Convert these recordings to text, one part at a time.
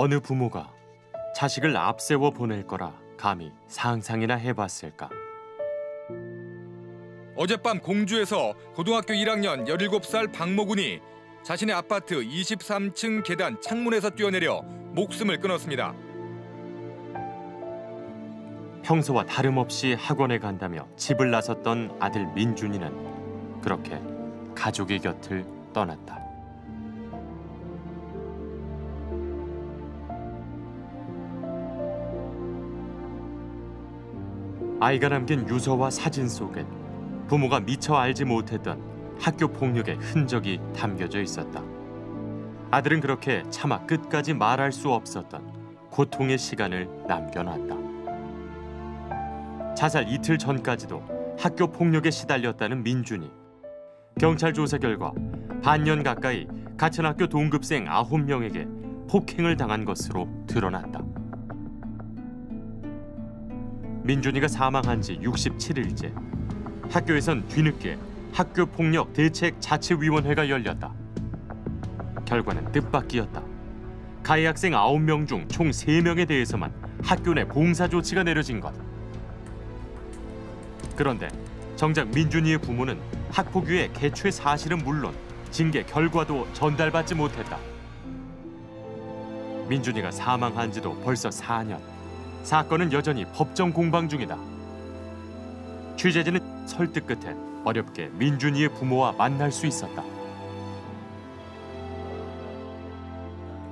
어느 부모가 자식을 앞세워 보낼 거라 감히 상상이나 해봤을까? 어젯밤 공주에서 고등학교 1학년 17살 박모군이 자신의 아파트 23층 계단 창문에서 뛰어내려 목숨을 끊었습니다. 평소와 다름없이 학원에 간다며 집을 나섰던 아들 민준이는 그렇게 가족의 곁을 떠났다. 아이가 남긴 유서와 사진 속엔 부모가 미처 알지 못했던 학교 폭력의 흔적이 담겨져 있었다. 아들은 그렇게 차마 끝까지 말할 수 없었던 고통의 시간을 남겨놨다. 자살 이틀 전까지도 학교 폭력에 시달렸다는 민준이 경찰 조사 결과 반년 가까이 같은 학교 동급생 9명에게 폭행을 당한 것으로 드러났다. 민준이가 사망한 지 67일째 학교에선 뒤늦게 학교 폭력 대책 자치위원회가 열렸다. 결과는 뜻밖이었다. 가해 학생 9명 중 총 3명에 대해서만 학교 내 봉사 조치가 내려진 것. 그런데 정작 민준이의 부모는 학폭위의 개최 사실은 물론 징계 결과도 전달받지 못했다. 민준이가 사망한 지도 벌써 4년. 사건은 여전히 법정 공방 중이다. 취재진은 설득 끝에 어렵게 민준이의 부모와 만날 수 있었다.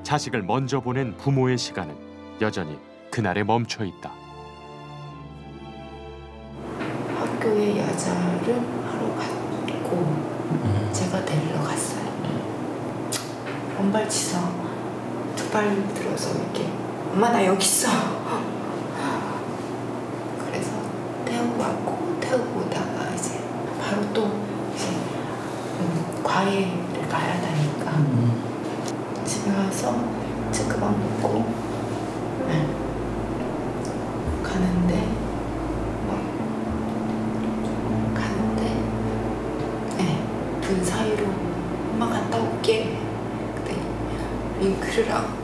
자식을 먼저 보낸 부모의 시간은 여전히 그날에 멈춰 있다. 학교에 야자를 하러 갔고 제가 데리러 갔어요. 원발치서 두 발 들어서 이렇게 엄마 나 여기 있어. 그래서 태우고 왔고 태우고 오다가 이제 바로 또 이제 음, 과외를 가야 되니까. 집에 와서 체크방 먹고 네. 가는데 막 가는데 네, 그 사이로 엄마 갔다 올게. 그때 윙크르랑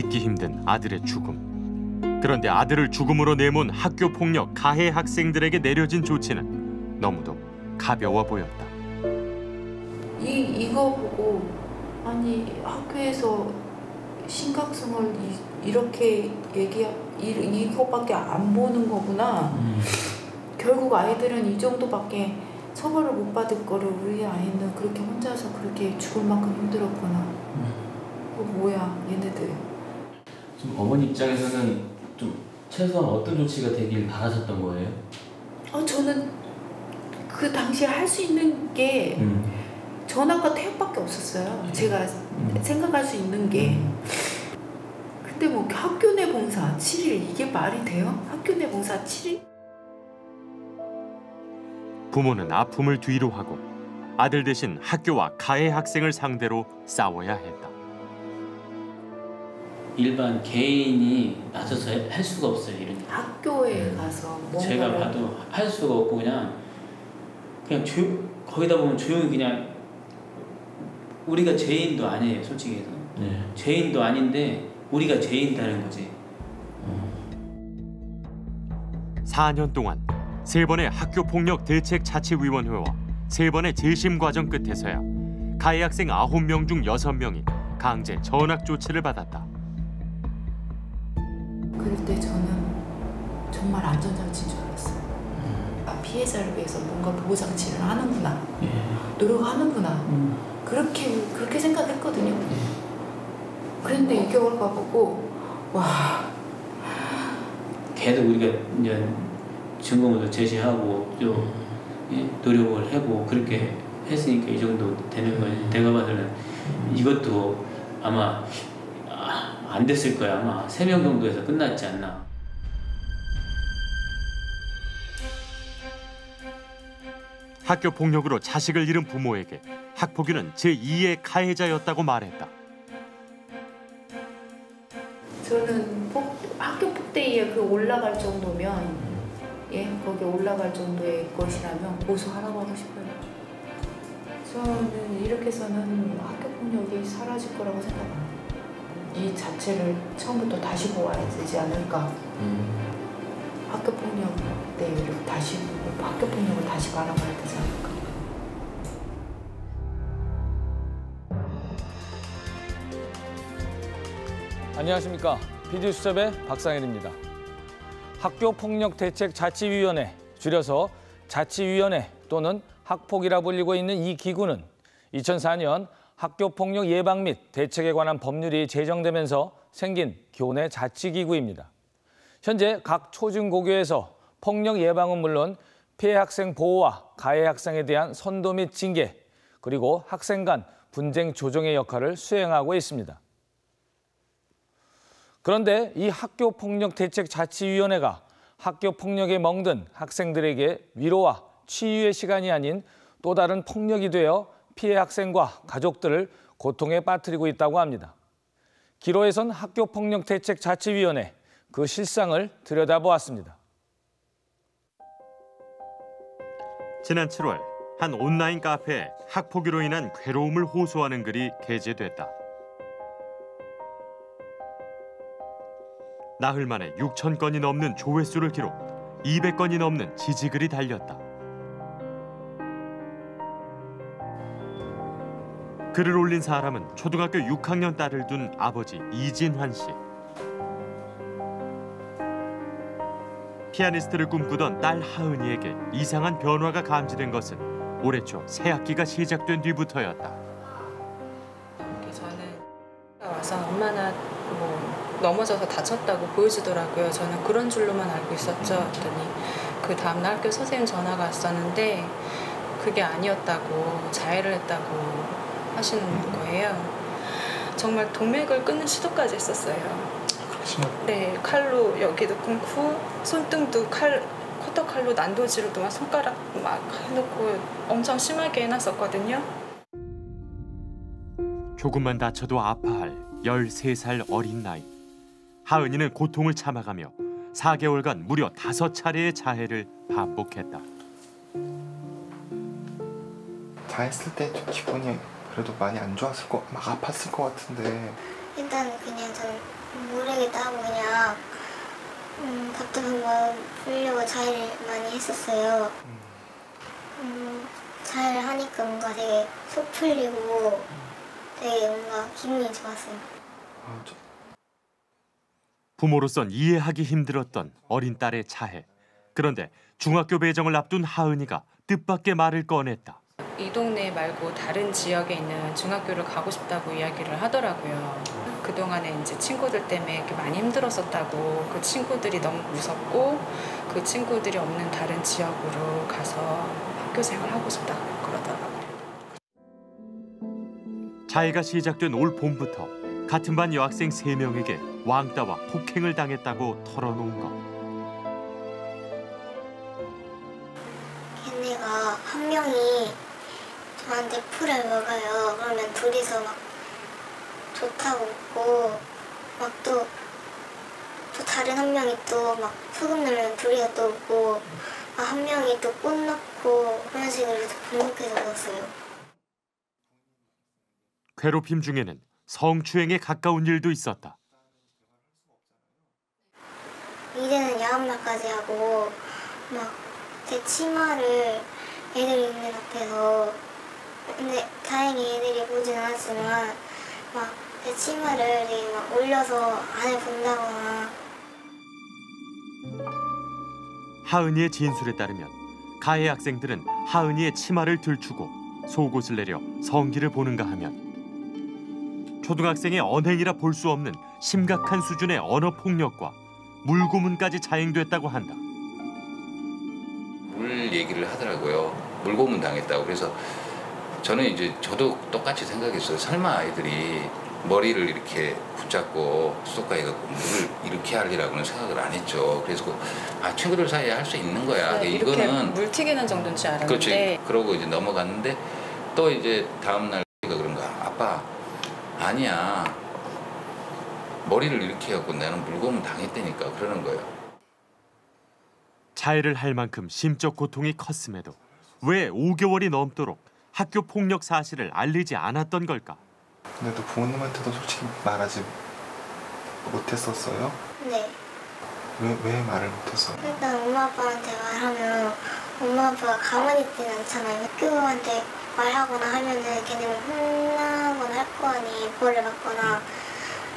믿기 힘든 아들의 죽음. 그런데 아들을 죽음으로 내몬 학교 폭력 가해 학생들에게 내려진 조치는 너무도 가벼워 보였다. 이 이거 보고 아니 학교에서 심각성을 이, 이렇게 얘기 이, 이거밖에 안 보는 거구나. 결국 아이들은 이 정도밖에 처벌을 못 받을 거를 우리 아이는 그렇게 혼자서 그렇게 죽을 만큼 힘들었구나. 어, 뭐야 얘네들. 좀 어머니 입장에서는 좀 최소한 어떤 조치가 되길 바라셨던 거예요? 어 저는 그 당시에 할 수 있는 게 음. 전학과 퇴학밖에 없었어요. 제가 음. 생각할 수 있는 게. 음. 근데 뭐 학교 내 봉사 7일 이게 말이 돼요? 학교 내 봉사 7일? 부모는 아픔을 뒤로 하고 아들 대신 학교와 가해 학생을 상대로 싸워야 했다. 일반 개인이 나서서 해- 할 수가 없어요 이런. 일. 학교에 가서 뭔가를 음. 제가 봐도 할 수가 없고 그냥 그냥 조 거기다 보면 조용히 그냥 우리가 죄인도 아니에요 솔직히 해서 네. 죄인도 아닌데 우리가 죄인다는 거지. 4년 동안 세 번의 학교 폭력 대책 자치위원회와 세 번의 재심 과정 끝에서야 가해 학생 9명 중 6명이 강제 전학 조치를 받았다. 그럴 때 저는 정말 안전장치인 줄 알았어요. 아, 피해자를 위해서 뭔가 보호장치를 하는구나. 예. 노력하는구나. 음. 그렇게 그렇게 생각했거든요. 그런데 2개월 가보고 와 계속 우리가 이제 증거물도 제시하고 또 예, 노력을 하고 그렇게 했으니까 이 정도 되는 거지. 내가 봐서는 이것도 아마 아, 안 됐을 거야 아마 세명 정도에서 끝났지 않나. 학교 폭력으로 자식을 잃은 부모에게 학폭위는 제2의 가해자였다고 말했다. 저는 폭, 학교 폭대에 그 올라갈 정도면 예 거기 올라갈 정도의 것이라면 고소하라고 하고 싶어요. 저는 이렇게 해서는 학교 폭력이 사라질 거라고 생각합니다. 이 자체를 처음부터 다시 보아야 되지 않을까. 학교 폭력 때를 다시 보고 학교 폭력을 다시 바라봐야 되지 않을까. 안녕하십니까. PD수첩의 박상일입니다. 학교 폭력 대책 자치위원회, 줄여서 자치위원회 또는 학폭이라 불리고 있는 이 기구는 2004년 학교폭력 예방 및 대책에 관한 법률이 제정되면서 생긴 교내 자치기구입니다. 현재 각 초중고교에서 폭력 예방은 물론 피해 학생 보호와 가해 학생에 대한 선도 및 징계, 그리고 학생 간 분쟁 조정의 역할을 수행하고 있습니다. 그런데 이 학교폭력대책자치위원회가 학교폭력에 멍든 학생들에게 위로와 치유의 시간이 아닌 또 다른 폭력이 되어 피해 학생과 가족들을 고통에 빠뜨리고 있다고 합니다. 기로에선 학교폭력대책자치위원회 그 실상을 들여다보았습니다. 지난 7월 한 온라인 카페에 학폭으로 인한 괴로움을 호소하는 글이 게재됐다. 나흘 만에 6천 건이 넘는 조회수를 기록, 200건이 넘는 지지글이 달렸다. 글을 올린 사람은 초등학교 6학년 딸을 둔 아버지 이진환 씨. 피아니스트를 꿈꾸던 딸 하은이에게 이상한 변화가 감지된 것은 올해 초 새 학기가 시작된 뒤부터였다. 저는 와서 엄마나 뭐 넘어져서 다쳤다고 보여주더라고요. 저는 그런 줄로만 알고 있었죠. 그랬더니 그 다음날 학교 선생님 전화가 왔었는데 그게 아니었다고 자해를 했다고 하시는 거예요. 정말 동맥을 끊는 시도까지 했었어요. 네, 칼로 여기도 끊고 손등도 칼 커터 칼로 난도질로도 막 손가락 막 해놓고 엄청 심하게 해놨었거든요. 조금만 다쳐도 아파할 13살 어린 나이. 하은이는 고통을 참아가며 4개월간 무려 5차례의 자해를 반복했다. 다 했을 때 좀 기분이 그래도 많이 안 좋았을 거, 막 아팠을 것 같은데 일단 그냥 전 모르겠다 하고 그냥 음, 답답한 마음 풀려고 자해를 많이 했었어요. 음, 자해를 하니까 뭔가 되게 속 풀리고 되게 뭔가 기분이 좋았어요. 아, 저, 부모로선 이해하기 힘들었던 어린 딸의 자해. 그런데 중학교 배정을 앞둔 하은이가 뜻밖의 말을 꺼냈다. 이 동네 말고 다른 지역에 있는 중학교를 가고 싶다고 이야기를 하더라고요. 그동안에 이제 친구들 때문에 이렇게 많이 힘들었었다고 그 친구들이 너무 무섭고 그 친구들이 없는 다른 지역으로 가서 학교 생활하고 싶다고 그러더라고요. 자해가 시작된 올 봄부터 같은 반 여학생 3명에게 왕따와 폭행을 당했다고 털어놓은 것. 걔네가 한 명이 저한테 풀을 먹어요. 그러면 둘이서 막 좋다고 웃고 막 또 또 다른 한 명이 또 막 소금 넣으면 둘이가 또 웃고 아, 한 명이 또 꽃 넣고 그런 식으로 반복해서 먹었어요. 괴롭힘 중에는 성추행에 가까운 일도 있었다. 이제는 야한말까지 하고 막 제 치마를 애들 있는 앞에서 근데 다행히 애들이 보진 않았지만 막 제 치마를 이렇게 막 올려서 안을 본다거나 하은이의 진술에 따르면 가해 학생들은 하은이의 치마를 들추고 속옷을 내려 성기를 보는가 하면 초등학생의 언행이라 볼 수 없는 심각한 수준의 언어 폭력과 물고문까지 자행됐다고 한다. 물 얘기를 하더라고요. 물고문 당했다고. 그래서 저는 이제 저도 똑같이 생각했어요. 설마 아이들이 머리를 이렇게 붙잡고 수도가에 갖고 물을 이렇게 하리라고는 생각을 안 했죠. 그래서 그, 아 친구들 사이에 할 수 있는 거야. 네, 근데 이렇게 이거는 물 튀기는 정도인 줄 알았는데 그렇지. 그러고 이제 넘어갔는데 또 이제 다음 날가 그런가. 아빠 아니야. 머리를 이렇게 해갖고 나는 물고문 당했다니까 그러는 거예요. 자해를 할 만큼 심적 고통이 컸음에도 왜 5개월이 넘도록 학교 폭력 사실을 알리지 않았던 걸까? 근데도 부모님한테도 솔직히 말하지 못했었어요? 네. 왜, 왜 말을 못했어요? 일단 엄마 아빠한테 말하면 엄마 아빠가 가만히 있진 않잖아요. 학교한테 말하거나 하면은 걔네 뭐 혼나거나 할 거 아니 벌을 받거나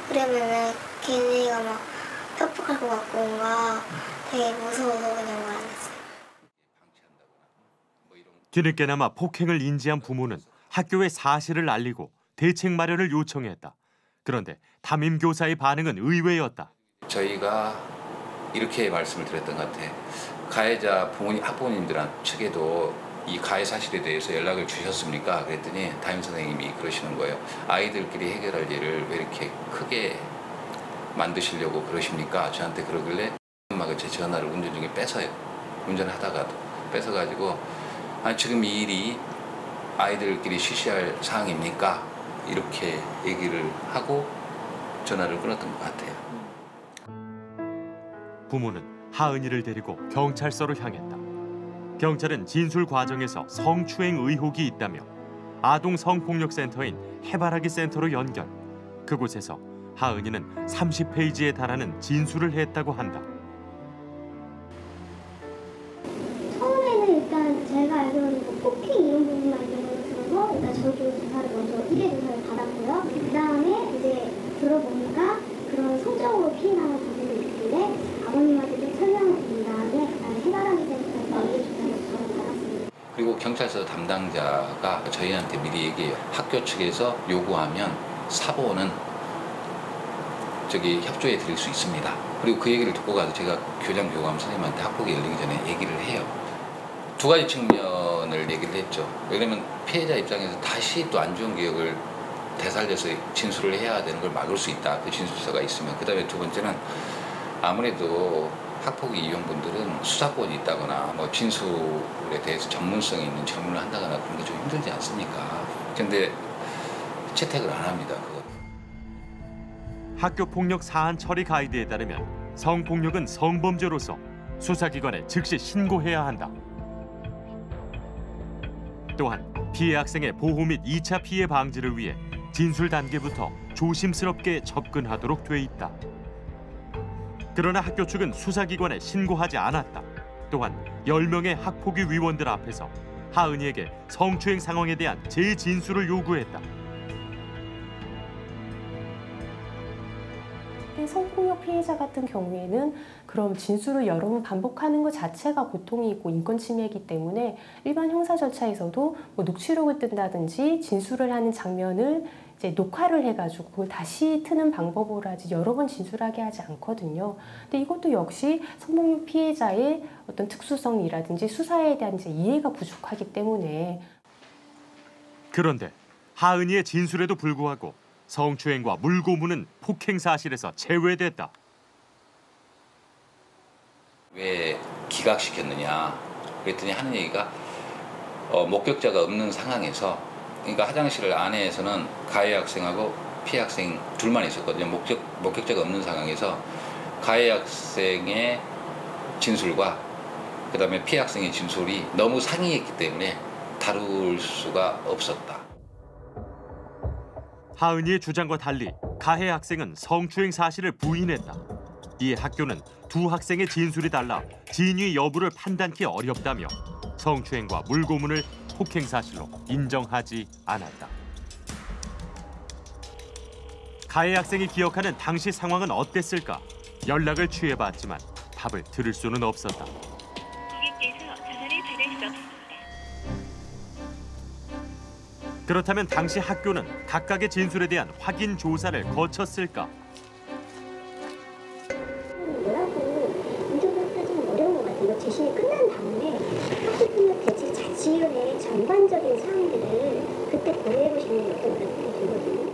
그러면은 걔네가 막 협박할 것 같고 뭔가 되게 무서워서 그냥 말안 했어요. 뒤늦게나마 폭행을 인지한 부모는 학교에 사실을 알리고 대책 마련을 요청했다. 그런데 담임 교사의 반응은 의외였다. 저희가 이렇게 말씀을 드렸던 것 같아. 가해자 부모님 학부모님들 측에도 이 가해 사실에 대해서 연락을 주셨습니까? 그랬더니 담임 선생님이 그러시는 거예요. 아이들끼리 해결할 일을 왜 이렇게 크게 만드시려고 그러십니까? 저한테 그러길래 엄마가 제 전화를 운전 중에 뺏어요. 운전하다가도 뺏어가지고 아 지금 이 일이 아이들끼리 쉬쉬할 사항입니까? 이렇게 얘기를 하고 전화를 끊었던 것 같아요. 부모는 하은이를 데리고 경찰서로 향했다. 경찰은 진술 과정에서 성추행 의혹이 있다며 아동 성폭력 센터인 해바라기 센터로 연결. 그곳에서 하은이는 30페이지에 달하는 진술을 했다고 한다. 알기로는 뭐 폭행 이런 부분만 있는 들어서 일단 저쪽 조사를 먼저 1회 조사를 받았고요. 그 다음에 이제 들어보니까 그런 성적으로 피해당한 부분이 있길래 아버님한테 좀 설명을 드린 다음에 그 다음에 해바라기 센터에서 2회 조사를 저를 받았습니다. 그리고 경찰서 담당자가 저희한테 미리 얘기해요. 학교 측에서 요구하면 사보는 저기 협조해 드릴 수 있습니다. 그리고 그 얘기를 듣고 가서 제가 교장 교감 선생님한테 학폭이 열리기 전에 얘기를 해요. 두 가지 측면 을 얘기를 했죠. 왜냐면 피해자 입장에서 다시 또 안 좋은 기억을 되살려서 진술을 해야 되는 걸 막을 수 있다. 그 진술서가 있으면. 그 다음에 두 번째는 아무래도 학폭위 이용분들은 수사권이 있다거나 뭐 진술에 대해서 전문성이 있는 질문을 한다거나 그런 게 좀 힘들지 않습니까? 근데 채택을 안 합니다. 그거. 학교 폭력 사안 처리 가이드에 따르면 성폭력은 성범죄로서 수사기관에 즉시 신고해야 한다. 또한 피해 학생의 보호 및 2차 피해 방지를 위해 진술 단계부터 조심스럽게 접근하도록 돼 있다. 그러나 학교 측은 수사기관에 신고하지 않았다. 또한 10명의 학폭위 위원들 앞에서 하은이에게 성추행 상황에 대한 재진술을 요구했다. 성폭력 피해자 같은 경우에는 그럼 진술을 여러 번 반복하는 것 자체가 고통이 있고 인권 침해이기 때문에 일반 형사 절차에서도 뭐 녹취록을 뜬다든지 진술을 하는 장면을 이제 녹화를 해가지고 그걸 다시 트는 방법으로 하지 여러 번 진술하게 하지 않거든요. 근데 이것도 역시 성폭력 피해자의 어떤 특수성이라든지 수사에 대한 이제 이해가 부족하기 때문에 그런데 하은이의 진술에도 불구하고 성추행과 물고문은 폭행 사실에서 제외됐다. 왜 기각시켰느냐 그랬더니 하는 얘기가 어, 목격자가 없는 상황에서 그러니까 화장실 안에서는 가해 학생하고 피해 학생 둘만 있었거든요. 목적, 목격자가 없는 상황에서 가해 학생의 진술과 그다음에 피해 학생의 진술이 너무 상이했기 때문에 다룰 수가 없었다. 하은이의 주장과 달리 가해 학생은 성추행 사실을 부인했다. 이에 학교는 두 학생의 진술이 달라 진위 여부를 판단하기 어렵다며 성추행과 물고문을 폭행 사실로 인정하지 않았다. 가해 학생이 기억하는 당시 상황은 어땠을까? 연락을 취해봤지만 답을 들을 수는 없었다. 그렇다면 당시 학교는 각각의 진술에 대한 확인 조사를 거쳤을까? 전반적인 사항들을 그때 고려해보시는 게 어떨까 생각이 들거든요.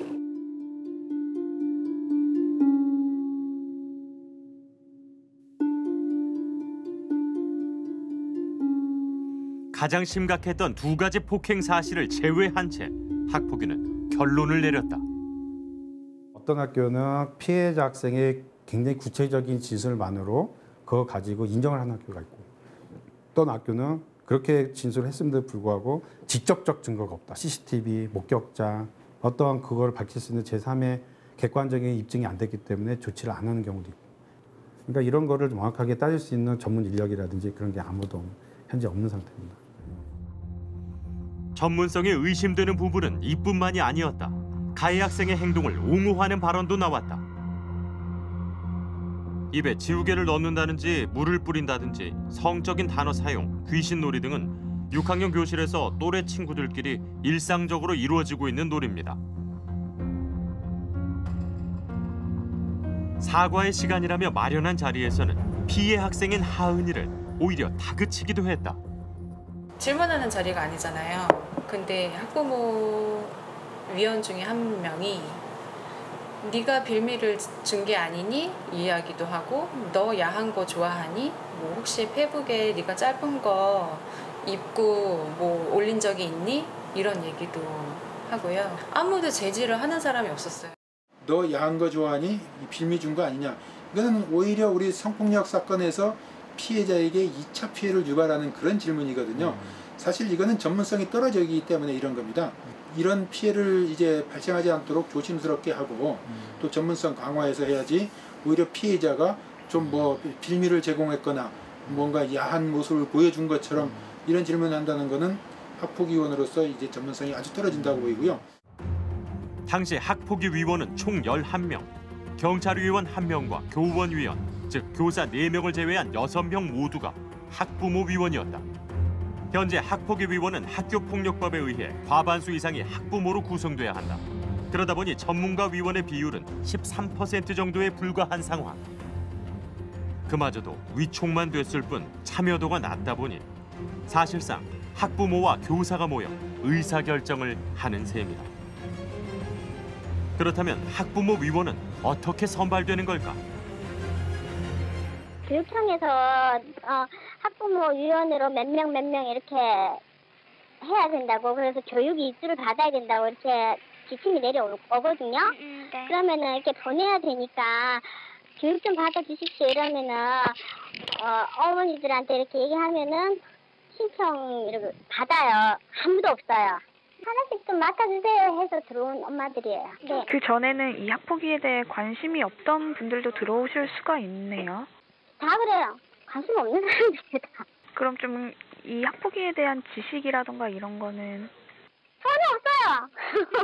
가장 심각했던 두 가지 폭행 사실을 제외한 채 학폭위는 결론을 내렸다. 어떤 학교는 피해자 학생의 굉장히 구체적인 진술만으로 그거 가지고 인정을 하는 학교가 있고 어떤 학교는 그렇게 진술을 했음에도 불구하고 직접적 증거가 없다. CCTV, 목격자, 어떠한 그걸 밝힐 수 있는 제3의 객관적인 입증이 안 됐기 때문에 조치를 안 하는 경우도 있고. 그러니까 이런 거를 정확하게 따질 수 있는 전문 인력이라든지 그런 게 아무도 현재 없는 상태입니다. 전문성에 의심되는 부분은 이뿐만이 아니었다. 가해 학생의 행동을 옹호하는 발언도 나왔다. 입에 지우개를 넣는다든지 물을 뿌린다든지 성적인 단어 사용, 귀신놀이 등은 6학년 교실에서 또래 친구들끼리 일상적으로 이루어지고 있는 놀이입니다. 사과의 시간이라며 마련한 자리에서는 피해 학생인 하은이를 오히려 다그치기도 했다. 질문하는 자리가 아니잖아요. 근데 학부모 위원 중에 한 명이 네가 빌미를 준 게 아니니 이야기도 하고 너 야한 거 좋아하니 뭐 혹시 페북에 네가 짧은 거 입고 뭐 올린 적이 있니 이런 얘기도 하고요. 아무도 제지를 하는 사람이 없었어요. 너 야한 거 좋아하니? 이 빌미 준 거 아니냐? 이거는 오히려 우리 성폭력 사건에서 피해자에게 2차 피해를 유발하는 그런 질문이거든요. 사실 이거는 전문성이 떨어지기 때문에 이런 겁니다. 이런 피해를 이제 발생하지 않도록 조심스럽게 하고 또 전문성 강화해서 해야지 오히려 피해자가 좀 뭐 빌미를 제공했거나 뭔가 야한 모습을 보여준 것처럼 이런 질문을 한다는 거는 학폭위원으로서 이제 전문성이 아주 떨어진다고 보이고요. 당시 학폭위 위원은 총 11명, 경찰위원 1명과 교원위원, 즉 교사 4명을 제외한 6명 모두가 학부모 위원이었다. 현재 학폭위 위원은 학교폭력법에 의해 과반수 이상이 학부모로 구성돼야 한다. 그러다 보니 전문가 위원의 비율은 13% 정도에 불과한 상황. 그마저도 위촉만 됐을 뿐 참여도가 낮다 보니 사실상 학부모와 교사가 모여 의사결정을 하는 셈이다. 그렇다면 학부모 위원은 어떻게 선발되는 걸까? 교육청에서 어, 학부모 위원으로 몇 명 몇 명 이렇게 해야 된다고 그래서 교육 이수를 받아야 된다고 이렇게 지침이 내려오거든요. 그러면은 이렇게 보내야 되니까 교육 좀 받아주십시오 이러면은 어, 어머니들한테 이렇게 얘기하면은 신청 이렇게 받아요. 아무도 없어요. 하나씩 좀 맡아주세요 해서 들어온 엄마들이에요. 네. 그 전에는 이 학폭위에 대해 관심이 없던 분들도 들어오실 수가 있네요. 다 그래요. 관심 없는 사람들이다. 그럼 좀 이 학폭위에 대한 지식이라던가 이런 거는 전혀 없어요.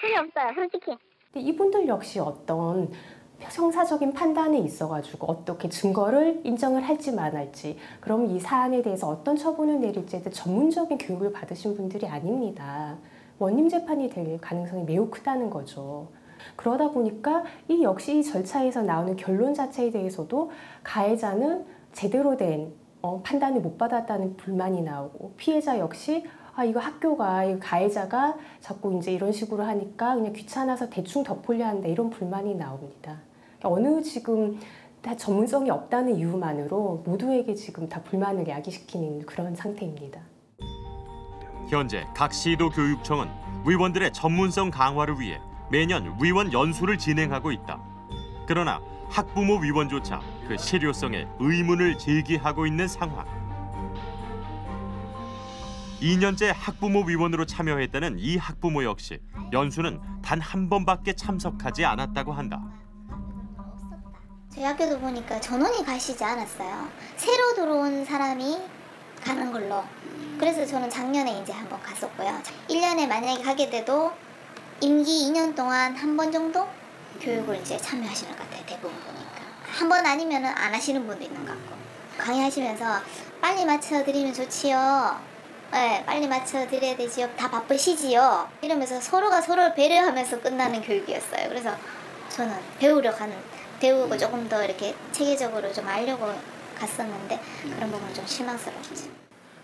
전혀 없어요, 솔직히. 근데 이분들 역시 어떤 형사적인 판단에 있어가지고 어떻게 증거를 인정을 할지 말할지 그럼 이 사안에 대해서 어떤 처분을 내릴지에 대해 전문적인 교육을 받으신 분들이 아닙니다. 원님 재판이 될 가능성이 매우 크다는 거죠. 그러다 보니까 이 역시 이 절차에서 나오는 결론 자체에 대해서도 가해자는 제대로 된 어, 판단을 못 받았다는 불만이 나오고 피해자 역시 아 이거 학교가 이 가해자가 자꾸 이제 이런 식으로 하니까 그냥 귀찮아서 대충 덮으려 한다 이런 불만이 나옵니다. 그러니까 어느 지금 다 전문성이 없다는 이유만으로 모두에게 지금 다 불만을 야기시키는 그런 상태입니다. 현재 각 시도 교육청은 위원들의 전문성 강화를 위해 매년 위원 연수를 진행하고 있다. 그러나 학부모 위원조차 그 실효성에 의문을 제기하고 있는 상황. 2년째 학부모 위원으로 참여했다는 이 학부모 역시 연수는 단 한 번밖에 참석하지 않았다고 한다. 저희 학교도 보니까 전원이 가시지 않았어요. 새로 들어온 사람이 가는 걸로. 그래서 저는 작년에 이제 한번 갔었고요. 1년에 만약에 가게 돼도 임기 2년 동안 한 번 정도 교육을 이제 참여하시는 것 같아요. 대부분 보니까. 한 번 아니면 안 하시는 분도 있는 것 같고. 강의하시면서 빨리 맞춰드리면 좋지요. 네, 빨리 맞춰드려야 되지요. 다 바쁘시지요. 이러면서 서로가 서로를 배려하면서 끝나는 교육이었어요. 그래서 저는 배우려 가는, 배우고 조금 더 이렇게 체계적으로 좀 알려고 갔었는데 그런 부분은 좀 실망스러웠죠.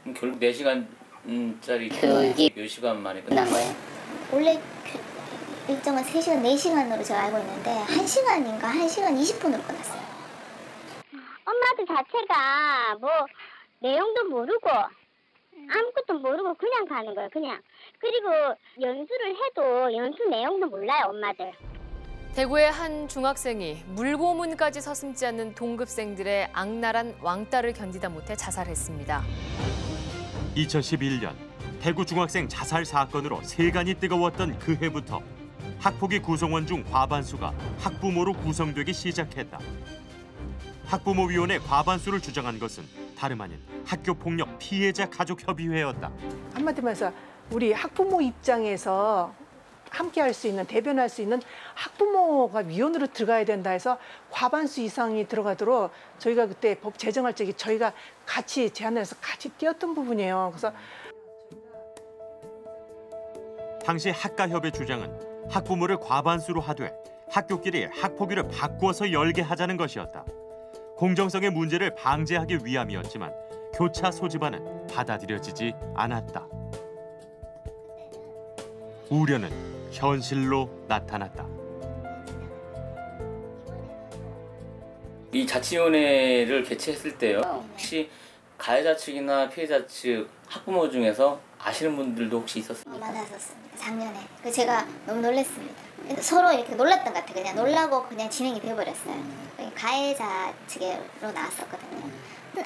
그럼 결국 4시간짜리 교육이 몇 시간 만에 끝난 거예요? 원래 그 일정은 3시간, 4시간으로 제가 알고 있는데 1시간인가 1시간 20분으로 끝났어요. 엄마들 자체가 뭐 내용도 모르고 아무것도 모르고 그냥 가는 거예요. 그냥. 그리고 연수를 해도 연수 내용도 몰라요, 엄마들. 대구의 한 중학생이 물고문까지 서슴지 않는 동급생들의 악랄한 왕따를 견디다 못해 자살했습니다. 2011년 대구 중학생 자살 사건으로 세간이 뜨거웠던 그 해부터 학폭위 구성원 중 과반수가 학부모로 구성되기 시작했다. 학부모위원회 과반수를 주장한 것은 다름 아닌 학교폭력 피해자 가족협의회였다. 한마디로 해서 우리 학부모 입장에서 함께 할 수 있는 대변할 수 있는 학부모가 위원으로 들어가야 된다 해서 과반수 이상이 들어가도록 저희가 그때 법 제정할 적에 저희가 같이 제안을 해서 같이 뛰었던 부분이에요. 그래서 당시 학가협의 주장은 학부모를 과반수로 하되 학교끼리 학폭위를 바꿔서 열게 하자는 것이었다. 공정성의 문제를 방지하기 위함이었지만 교차 소집안은 받아들여지지 않았다. 우려는 현실로 나타났다. 이 자치위원회를 개최했을 때요. 혹시 가해자 측이나 피해자 측 학부모 중에서 아시는 분들도 혹시 있었어요? 만났었습니다. 작년에. 그 제가 너무 놀랐습니다. 서로 이렇게 놀랐던 것 같아요. 그냥 놀라고 그냥 진행이 돼버렸어요. 가해자 측으로 나왔었거든요.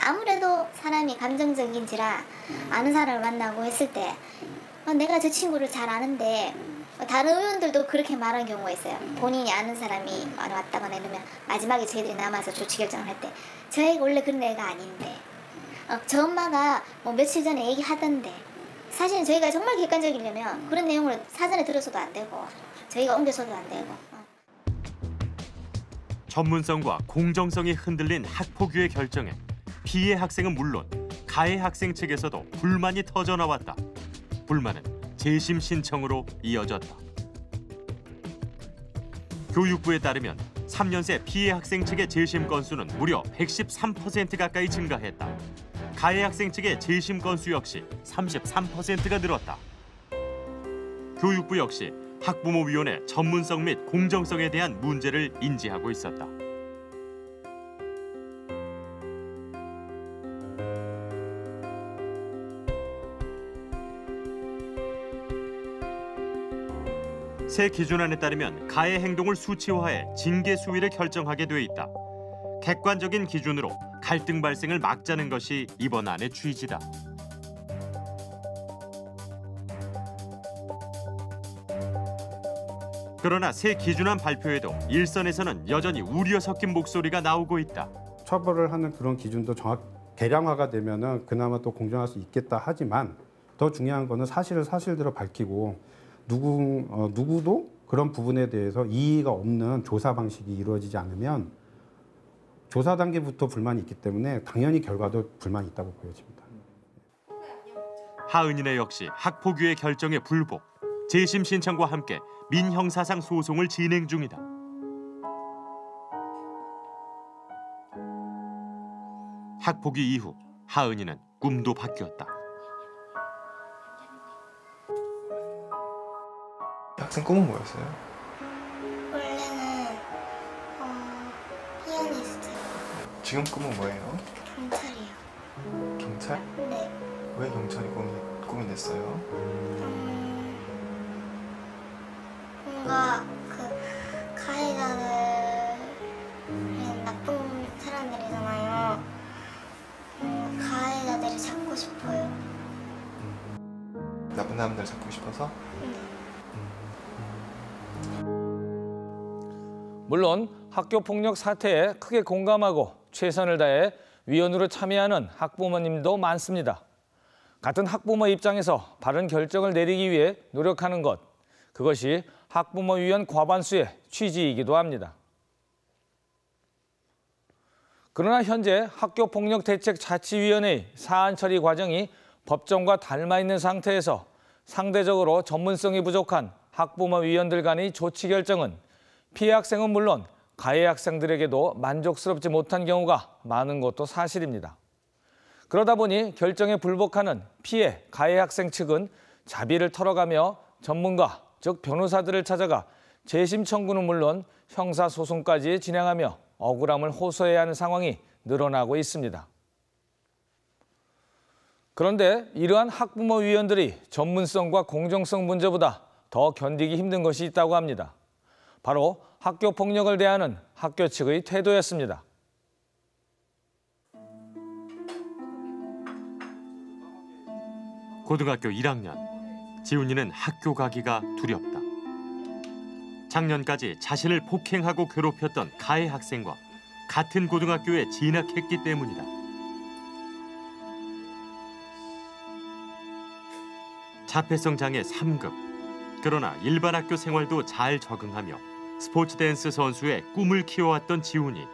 아무래도 사람이 감정적인지라 아는 사람을 만나고 했을 때 어, 내가 저 친구를 잘 아는데 어, 다른 의원들도 그렇게 말한 경우가 있어요. 본인이 아는 사람이 왔다거나 이러면 마지막에 저희들이 남아서 조치 결정을 할 때 저희가 원래 그런 애가 아닌데 어, 저 엄마가 뭐 며칠 전에 얘기하던데 사실 저희가 정말 객관적이려면 그런 내용을 사전에 들어서도 안 되고 저희가 옮겨서도 안 되고 전문성과 공정성이 흔들린 학폭위의 결정에 피해 학생은 물론 가해 학생 측에서도 불만이 터져 나왔다. 불만은 재심 신청으로 이어졌다. 교육부에 따르면 3년 새 피해 학생 측의 재심 건수는 무려 113% 가까이 증가했다. 가해 학생 측의 재심 건수 역시 33%가 늘었다. 교육부 역시 학부모위원회 전문성 및 공정성에 대한 문제를 인지하고 있었다. 새 기준안에 따르면 가해 행동을 수치화해 징계 수위를 결정하게 돼 있다. 객관적인 기준으로 갈등 발생을 막자는 것이 이번 안의 취지다. 그러나 새 기준안 발표에도 일선에서는 여전히 우려 섞인 목소리가 나오고 있다. 처벌을 하는 그런 기준도 정확 개량화가 되면은 그나마 또 공정할 수 있겠다 하지만 더 중요한 거는 사실을 사실대로 밝히고 누구 어, 누구도 그런 부분에 대해서 이의가 없는 조사 방식이 이루어지지 않으면 조사 단계부터 불만이 있기 때문에 당연히 결과도 불만이 있다고 보여집니다. 하은이네 역시 학폭위의 결정에 불복, 재심 신청과 함께 민형사상 소송을 진행 중이다. 학폭위 이후 하은이는 꿈도 바뀌었다. 학생 꿈은 뭐였어요? 지금 꿈은 뭐예요? 경찰이요. 경찰? 네. 왜 경찰이 꿈이, 꿈이 됐어요? 뭔가 그 가해자들 그냥 나쁜 사람들이잖아요. 음, 가해자들을 찾고 싶어요. 나쁜 사람들 잡고 싶어서? 물론 학교 폭력 사태에 크게 공감하고 최선을 다해 위원으로 참여하는 학부모님도 많습니다. 같은 학부모 입장에서 바른 결정을 내리기 위해 노력하는 것, 그것이 학부모 위원 과반수의 취지이기도 합니다. 그러나 현재 학교폭력대책자치위원회의 사안 처리 과정이 법정과 닮아 있는 상태에서 상대적으로 전문성이 부족한 학부모 위원들 간의 조치 결정은 피해 학생은 물론 가해 학생들에게도 만족스럽지 못한 경우가 많은 것도 사실입니다. 그러다 보니 결정에 불복하는 피해 가해 학생 측은 자비를 털어가며 전문가, 즉 변호사들을 찾아가 재심 청구는 물론 형사 소송까지 진행하며 억울함을 호소해야 하는 상황이 늘어나고 있습니다. 그런데 이러한 학부모 위원들이 전문성과 공정성 문제보다 더 견디기 힘든 것이 있다고 합니다. 바로 학교 폭력을 대하는 학교 측의 태도였습니다. 고등학교 1학년 지훈이는 학교 가기가 두렵다. 작년까지 자신을 폭행하고 괴롭혔던 가해 학생과 같은 고등학교에 진학했기 때문이다. 자폐성 장애 3급. 그러나 일반 학교 생활도 잘 적응하며 스포츠 댄스 선수의 꿈을 키워왔던 지훈이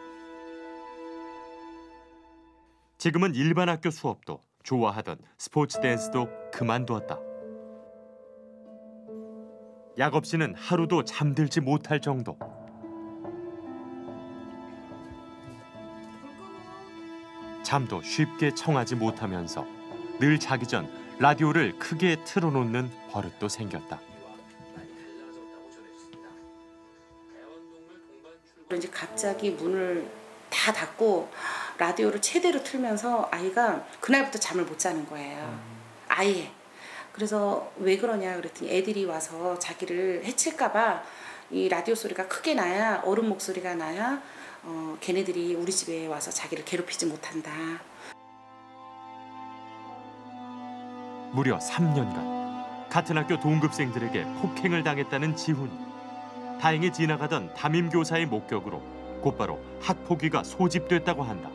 지금은 일반 학교 수업도 좋아하던 스포츠 댄스도 그만두었다. 약 없이는 하루도 잠들지 못할 정도. 잠도 쉽게 청하지 못하면서 늘 자기 전 라디오를 크게 틀어놓는 버릇도 생겼다. 갑자기 문을 다 닫고 라디오를 최대로 틀면서 아이가 그날부터 잠을 못 자는 거예요. 아예. 그래서 왜 그러냐 그랬더니 애들이 와서 자기를 해칠까봐 이 라디오 소리가 크게 나야 어른 목소리가 나야 어, 걔네들이 우리 집에 와서 자기를 괴롭히지 못한다. 무려 3년간 같은 학교 동급생들에게 폭행을 당했다는 지훈이 다행히 지나가던 담임 교사의 목격으로 곧바로 학폭위가 소집됐다고 한다.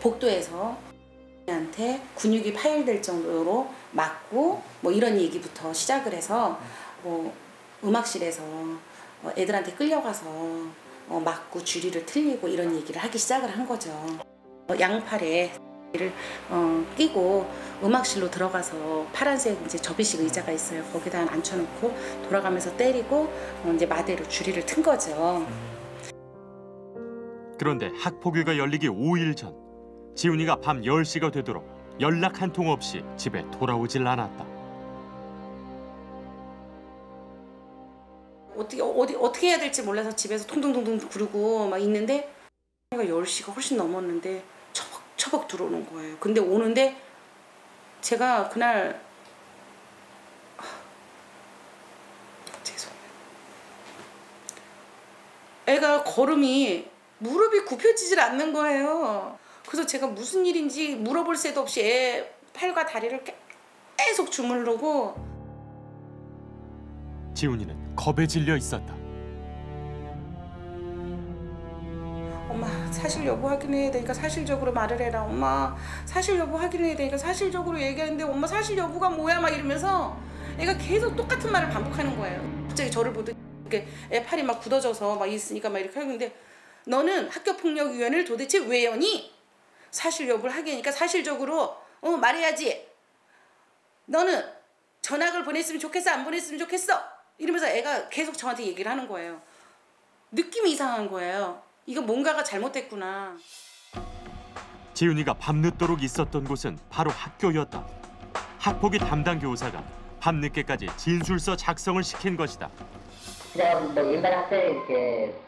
복도에서 한테 근육이 파열될 정도로 맞고 뭐 이런 얘기부터 시작을 해서 뭐 음악실에서 어, 애들한테 끌려가서 어, 맞고 주리를 틀리고 이런 얘기를 하기 시작을 한 거죠. 어, 양팔에 를 어, 끼고 음악실로 들어가서 파란색 이제 접이식 의자가 있어요. 거기다 앉혀놓고 돌아가면서 때리고 어, 이제 마대로 주리를 튼 거죠. 그런데 학폭위가 열리기 5일 전 지훈이가 밤 10시가 되도록 연락 한 통 없이 집에 돌아오질 않았다. 어떻게 어디 어떻게 해야 될지 몰라서 집에서 통통통통 구르고 막 있는데 가 10시가 훨씬 넘었는데 처벅처벅 들어오는 거예요. 근데 오는데 제가 그날 아. 애가 걸음이 무릎이 굽혀지질 않는 거예요. 그래서 제가 무슨 일인지 물어볼 새도 없이 애 팔과 다리를 계속 주물르고 지훈이는 겁에 질려 있었다. 사실 여부 확인해야 되니까 사실적으로 말을 해라 엄마. 사실 여부 확인해야 되니까 사실적으로 얘기하는데 엄마 사실 여부가 뭐야? 막 이러면서 애가 계속 똑같은 말을 반복하는 거예요. 갑자기 저를 보더니 이렇게 애 팔이 막 굳어져서 막 있으니까 막 이렇게 하는데 너는 학교폭력위원회를 도대체 왜 여니? 사실 여부를 하기니까 사실적으로 어 말해야지. 너는 전학을 보냈으면 좋겠어? 안 보냈으면 좋겠어? 이러면서 애가 계속 저한테 얘기를 하는 거예요. 느낌이 이상한 거예요 이거 뭔가가 잘못됐구나. 지훈이가 밤늦도록 있었던 곳은 바로 학교였다. 학폭위 담당 교사가 밤늦게까지 진술서 작성을 시킨 것이다. 그냥 뭐 일반 학생 이렇게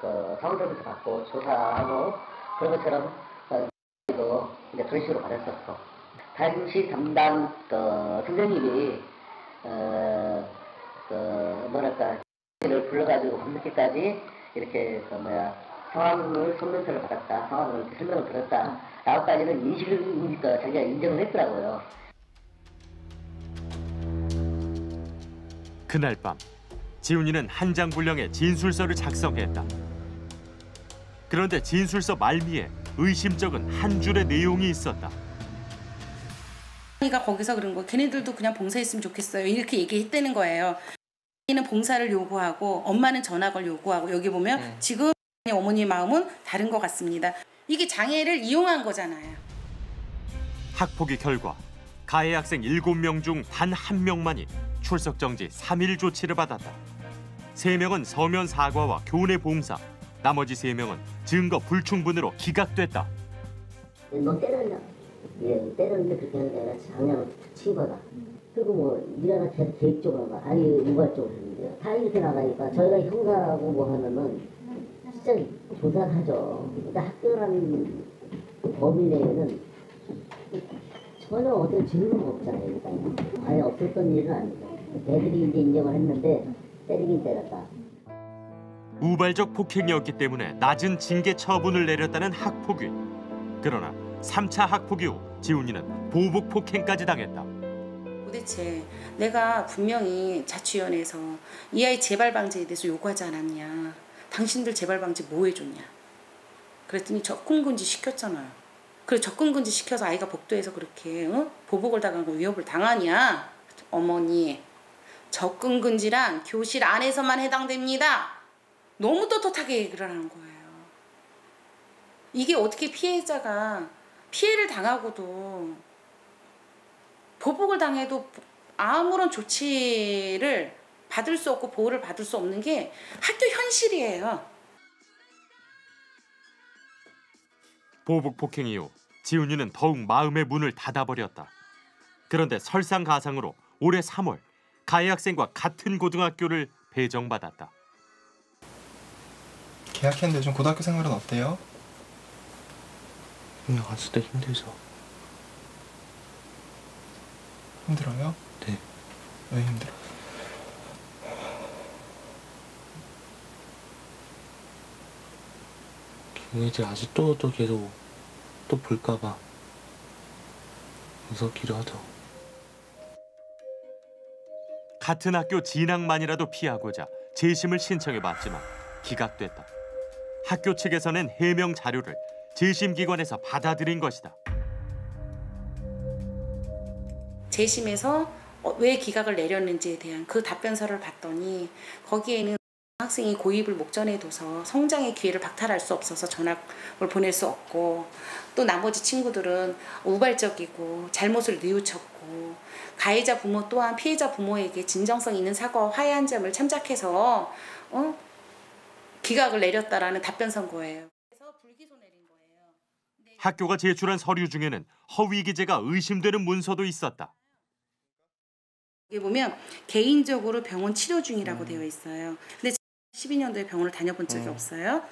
그 성적부터 받고 조사하고 그런 것처럼 어, 도 이제 그런 식으로 받았었어. 당시 담당 그 선생님이 어, 그 뭐랄까 를 불러가지고 밤늦게까지 이렇게 그 뭐야 상황을 설명서를 받았다, 상황을 이렇게 설명을 들었다, 라고까지는 인식을 그러니까 자기가 인정을 했더라고요. 그날 밤 지훈이는 한 장 분량의 진술서를 작성했다. 그런데 진술서 말미에 의심쩍은 한 줄의 내용이 있었다. 이가 거기서 그런 거 걔네들도 그냥 봉사했으면 좋겠어요. 이렇게 얘기했다는 거예요. 는 봉사를 요구하고 엄마는 전학을 요구하고 여기 보면 네. 지금 어머니 마음은 다른 것 같습니다. 이게 장애를 이용한 거잖아요. 학폭위 결과 가해 학생 7명 중 단 한 명만이 출석 정지 3일 조치를 받았다. 3명은 서면 사과와 교내 봉사, 나머지 3명은 증거 불충분으로 기각됐다. 너 때렸냐? 예, 때렸는데 그렇게 하는 게 아니라 장난을 친 거다. 그리고 뭐 일하나 계속 계획적으로 막 아니 우발적으로 했는데요. 다 이렇게 나가니까 저희가 형사하고 뭐 하면은 진짜 조사를 하죠. 근데 학교라는 범위 내에는 전혀 어떤 증거가 없잖아요. 아예 없었던 일은 아니죠. 애들이 이제 인정을 했는데 때리긴 때렸다. 우발적 폭행이었기 때문에 낮은 징계 처분을 내렸다는 학폭위. 그러나 3차 학폭 이후 지훈이는 보복 폭행까지 당했다. 도대체 내가 분명히 자치위원회에서 이 아이 재발 방지에 대해서 요구하지 않았냐. 당신들 재발 방지 뭐 해줬냐. 그랬더니 접근금지 시켰잖아요. 그래 접근금지 시켜서 아이가 복도에서 그렇게 어? 보복을 당하고 위협을 당하냐. 어머니 접근금지란 교실 안에서만 해당됩니다. 너무 떳떳하게 얘기를 하는 거예요. 이게 어떻게 피해자가 피해를 당하고도 보복을 당해도 아무런 조치를 받을 수 없고 보호를 받을 수 없는 게 학교 현실이에요. 보복 폭행 이후 지훈이는 더욱 마음의 문을 닫아버렸다. 그런데 설상가상으로 올해 3월 가해 학생과 같은 고등학교를 배정받았다. 계약했는데 요즘 고등학교 생활은 어때요? 그냥 갔을 때 힘들죠. 힘들어요? 네. 왜 힘들어? 걔네들 아직도 또 계속 또 볼까봐 무섭기도 하죠. 같은 학교 진학만이라도 피하고자 재심을 신청해봤지만 기각됐다. 학교 측에서는 해명 자료를 재심 기관에서 받아들인 것이다. 재심에서 어, 왜 기각을 내렸는지에 대한 그 답변서를 봤더니 거기에는 학생이 고입을 목전에 둬서 성장의 기회를 박탈할 수 없어서 전학을 보낼 수 없고 또 나머지 친구들은 우발적이고 잘못을 뉘우쳤고 가해자 부모 또한 피해자 부모에게 진정성 있는 사과와 화해한 점을 참작해서 어? 기각을 내렸다라는 답변서인 거예요. 학교가 제출한 서류 중에는 허위 기재가 의심되는 문서도 있었다. 여기 보면 개인적으로 병원 치료 중이라고 되어 있어요. 근데 12년도에 병원을 다녀본 적이 없어요.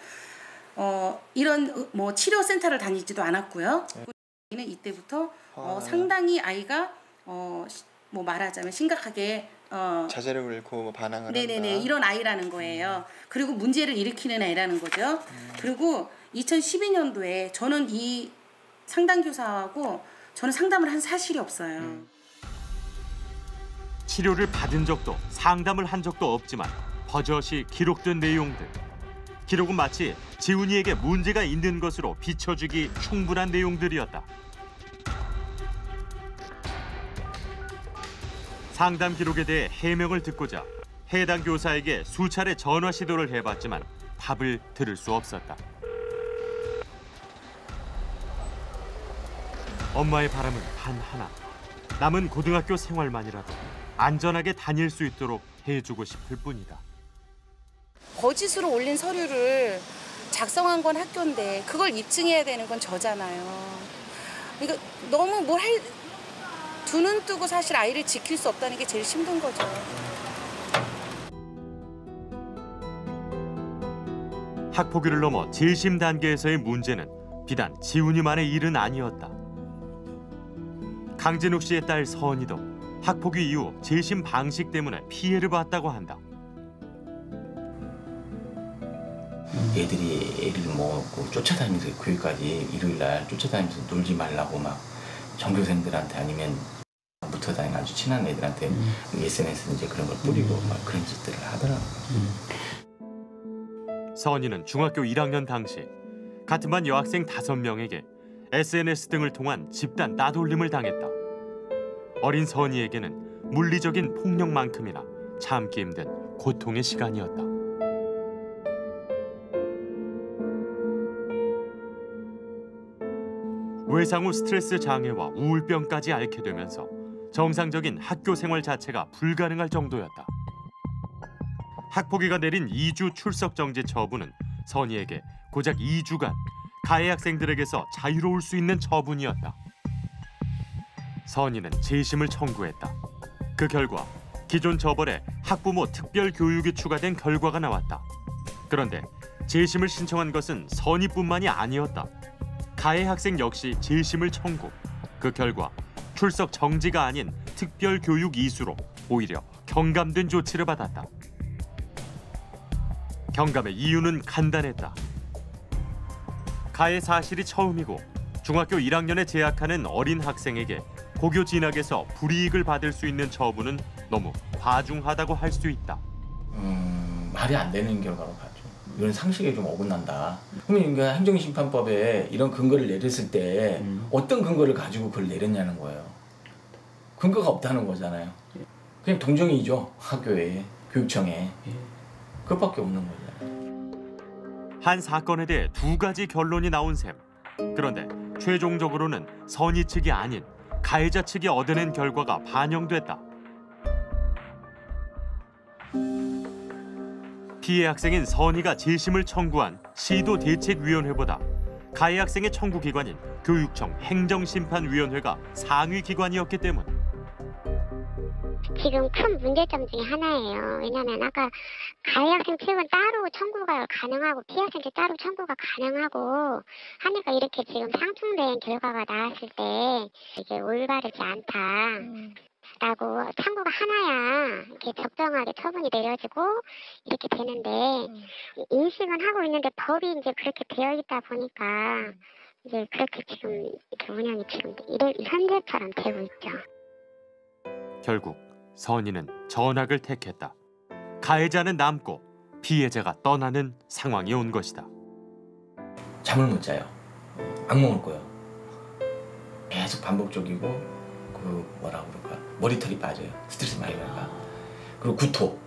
어, 이런 뭐 치료 센터를 다니지도 않았고요. 는 이때부터 어, 상당히 아이가 어, 시- 뭐 말하자면 심각하게 어, 자제를 잃고 뭐 반항을 네네네 한다. 이런 아이라는 거예요. 그리고 문제를 일으키는 애라는 거죠. 그리고 2012년도에 저는 이 상담 교사하고 저는 상담을 한 사실이 없어요. 치료를 받은 적도 상담을 한 적도 없지만 버젓이 기록된 내용들. 기록은 마치 지훈이에게 문제가 있는 것으로 비춰주기 충분한 내용들이었다. 상담 기록에 대해 해명을 듣고자 해당 교사에게 수차례 전화 시도를 해봤지만 답을 들을 수 없었다. 엄마의 바람은 단 하나. 남은 고등학교 생활만이라도 안전하게 다닐 수 있도록 해주고 싶을 뿐이다. 거짓으로 올린 서류를 작성한 건 학교인데 그걸 입증해야 되는 건 저잖아요. 그러니까 너무 뭘 할 두 눈 뜨고 사실 아이를 지킬 수 없다는 게 제일 힘든 거죠. 학폭위를 넘어 재심 단계에서의 문제는 비단 지훈이만의 일은 아니었다. 강진욱 씨의 딸 서은이도 학폭위 이후 재심 방식 때문에 피해를 봤다고 한다. 애들이 애를 먹고 쫓아다니면서 교육까지 일요일 날 쫓아다니면서 놀지 말라고 막 전교생들한테 아니면 붙어 다니는 아주 친한 애들한테 SNS 이제 그런 걸 뿌리고 막 그런 짓들을 하더라고요. 서은이는 중학교 1학년 당시 같은 반 여학생 5명에게 SNS 등을 통한 집단 따돌림을 당했다. 어린 서은이에게는 물리적인 폭력만큼이나 참기 힘든 고통의 시간이었다. 외상 후 스트레스 장애와 우울병까지 앓게 되면서 정상적인 학교 생활 자체가 불가능할 정도였다. 학폭위가 내린 2주 출석 정지 처분은 선희에게 고작 2주간 가해 학생들에게서 자유로울 수 있는 처분이었다. 선희는 재심을 청구했다. 그 결과 기존 처벌에 학부모 특별 교육이 추가된 결과가 나왔다. 그런데 재심을 신청한 것은 선희뿐만이 아니었다. 가해 학생 역시 재심을 청구. 그 결과 출석 정지가 아닌 특별 교육 이수로 오히려 경감된 조치를 받았다. 경감의 이유는 간단했다. 가해 사실이 처음이고 중학교 1학년에 재학하는 어린 학생에게 고교 진학에서 불이익을 받을 수 있는 처분은 너무 과중하다고 할 수 있다. 음, 말이 안 되는 결과로 봤죠. 이런 상식에 좀 어긋난다. 그러면 그러니까 행정심판법에 이런 근거를 내렸을 때 어떤 근거를 가지고 그걸 내렸냐는 거예요. 근거가 없다는 거잖아요. 그냥 동정이죠. 학교에, 교육청에. 그것밖에 없는 거잖아요. 한 사건에 대해 두 가지 결론이 나온 셈. 그런데 최종적으로는 선의 측이 아닌 가해자 측이 얻어낸 결과가 반영됐다. 피해 학생인 선희가 재심을 청구한 시도 대책위원회보다 가해 학생의 청구 기관인 교육청 행정심판위원회가 상위 기관이었기 때문. 지금 큰 문제점 중에 하나예요. 왜냐하면 아까 가해 학생 측은 따로 청구가 가능하고 피해 학생 측 따로 청구가 가능하고 하니까 이렇게 지금 상충된 결과가 나왔을 때 이게 올바르지 않다. 라고 청구가 하나야 이렇게 적정하게 처분이 내려지고 이렇게 되는데 인식은 하고 있는데 법이 이제 그렇게 되어 있다 보니까 이제 그렇게 지금 이렇게 운영이 지금 이래 현재처럼 되고 있죠. 결국 선희는 전학을 택했다. 가해자는 남고 피해자가 떠나는 상황이 온 것이다. 잠을 못 자요. 악몽을 꿔요. 계속 반복적이고 그 뭐라 그럴까 머리털이 빠져요. 스트레스 많이 받아. 그리고 구토.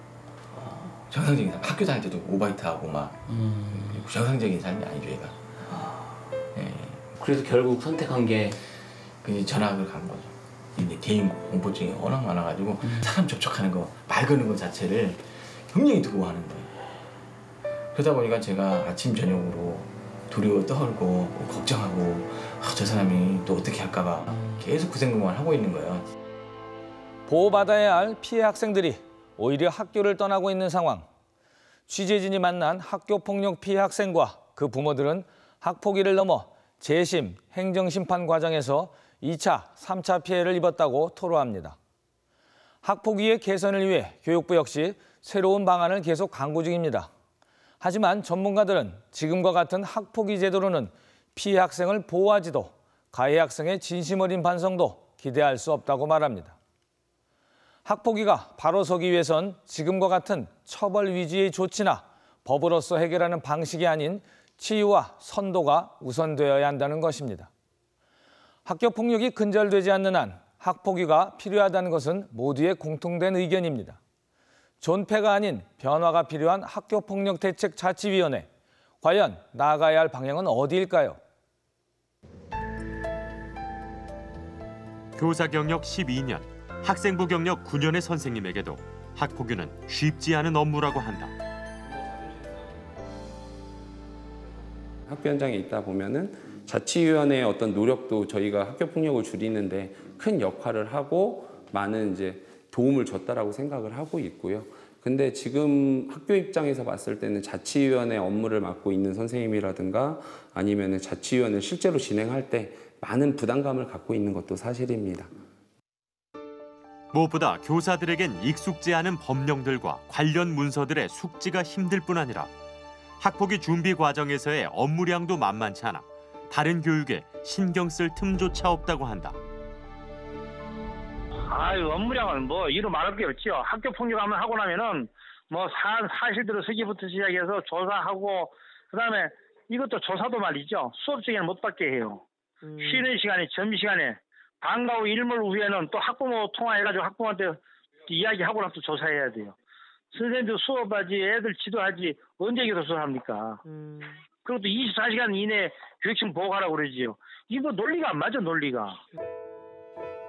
정상적인 삶. 학교 다닐 때도 오바이트 하고 막 정상적인 삶이 아니죠 얘가. 예. 그래서 결국 선택한 게 그냥 전학을 간 거죠. 이제 개인 공포증이 워낙 많아가지고 사람 접촉하는 거 말 거는 거 자체를 굉장히 두려워하는 거예요. 그러다 보니까 제가 아침 저녁으로 두려워 떨고 걱정하고 아, 저 사람이 또 어떻게 할까봐 계속 그 생각만 하고 있는 거예요. 보호받아야 할 피해 학생들이 오히려 학교를 떠나고 있는 상황. 취재진이 만난 학교 폭력 피해 학생과 그 부모들은 학폭위를 넘어 재심, 행정심판 과정에서 2차, 3차 피해를 입었다고 토로합니다. 학폭위의 개선을 위해 교육부 역시 새로운 방안을 계속 강구 중입니다. 하지만 전문가들은 지금과 같은 학폭위 제도로는 피해 학생을 보호하지도 가해 학생의 진심 어린 반성도 기대할 수 없다고 말합니다. 학폭위가 바로 서기 위해선 지금과 같은 처벌 위주의 조치나 법으로서 해결하는 방식이 아닌 치유와 선도가 우선되어야 한다는 것입니다. 학교 폭력이 근절되지 않는 한 학폭위가 필요하다는 것은 모두의 공통된 의견입니다. 존폐가 아닌 변화가 필요한 학교 폭력 대책 자치위원회. 과연 나아가야 할 방향은 어디일까요? 교사 경력 12년, 학생부 경력 9년의 선생님에게도 학폭위는 쉽지 않은 업무라고 한다. 학교 현장에 있다 보면은 자치위원회의 어떤 노력도 저희가 학교 폭력을 줄이는데 큰 역할을 하고 많은 이제 도움을 줬다라고 생각을 하고 있고요. 근데 지금 학교 입장에서 봤을 때는 자치위원회 업무를 맡고 있는 선생님이라든가 아니면 자치위원회 실제로 진행할 때 많은 부담감을 갖고 있는 것도 사실입니다. 무엇보다 교사들에겐 익숙지 않은 법령들과 관련 문서들의 숙지가 힘들 뿐 아니라 학폭위 준비 과정에서의 업무량도 만만치 않아 다른 교육에 신경 쓸 틈조차 없다고 한다. 아유 업무량은 뭐 이루 말할 게 없지요. 학교 폭력하면 하고 나면은 뭐 사, 사실대로 쓰기부터 시작해서 조사하고 그다음에 이것도 조사도 말이죠. 수업 중에는 못 받게 해요. 쉬는 시간에 점심시간에 방과 후 일몰 후에는 또 학부모 통화해가지고 학부모한테 이야기하고 나서 또 조사해야 돼요. 선생님도 수업하지 애들 지도하지 언제 교수를 합니까? 그리고 또 24시간 이내 교육청 보고하라고 그러지요. 이거 논리가 안 맞아 논리가.